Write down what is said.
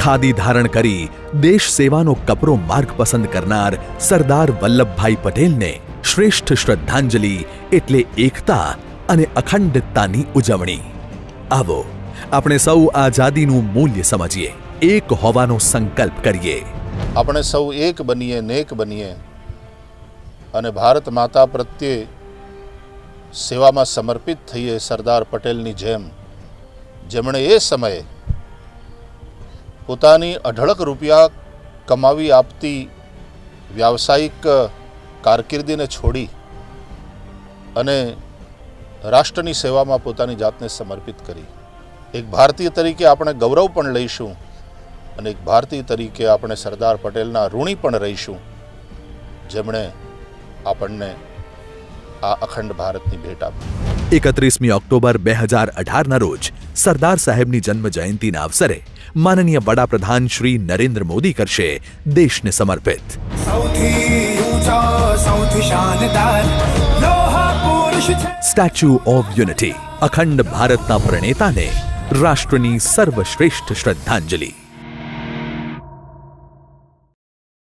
ખાદી ધારણ કરી દેશ સેવાનો કપરો માર્ગ પસંદ કરનાર સરદાર વલ્લભભાઈ પટેલને શ્રેષ્ઠ શ્રદ્ધાંજલિ એટલે એકતા અને અખંડિતતાની ઉજવણી આવો આપણે સૌ આઝાદીનું મૂલ્ય સમજીએ એક હોવાનો સંકલ્પ કરીએ આપણે સૌ એક બનીએ નેક બનીએ અને ભારત માતા પ્રત્યે સેવામાં સમર્પિત થઈએ સરદાર પટેલની જેમ જેમણે એ સમયે પોતાની અઢળક રૂપિયા કમાવી આપતી વ્યાવસાયિક કારકિર્દીને છોડી અને રાષ્ટ્રની સેવામાં પોતાની જાતને સમર્પિત કરી. એક ભારતીય તરીકે આપણે ગૌરવ પણ લઈશું અને એક ભારતીય તરીકે આપણે સરદાર પટેલના ઋણી પણ રહીશું. જેમણે આપણને આ અખંડ ભારતની ભેટ આપી. એકત્રીસમી ઓક્ટોબર બે હજાર અઢારના રોજ સરદાર સાહેબની જન્મ જયંતિના અવસરે માનનીય વડાપ્રધાન શ્રી નરેન્દ્ર મોદી કરશે દેશને સમર્પિત સૌથી ઊંચો સૌથી શાનદાર લોહા પુરુષ છે સ્ટેચ્યુ ઓફ યુનિટી અખંડ ભારતના પ્રણેતાને રાષ્ટ્રની સર્વશ્રેષ્ઠ શ્રદ્ધાંજલિ